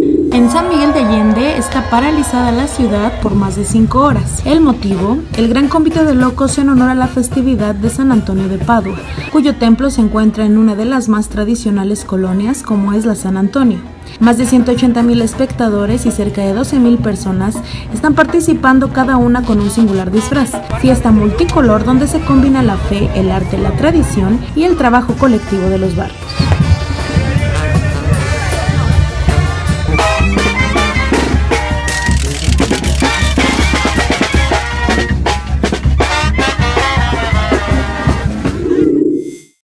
En San Miguel de Allende está paralizada la ciudad por más de cinco horas. El motivo, el gran convite de locos en honor a la festividad de San Antonio de Padua, cuyo templo se encuentra en una de las más tradicionales colonias como es la San Antonio. Más de 180 mil espectadores y cerca de 12 mil personas están participando cada una con un singular disfraz. Fiesta multicolor donde se combina la fe, el arte, la tradición y el trabajo colectivo de los barrios.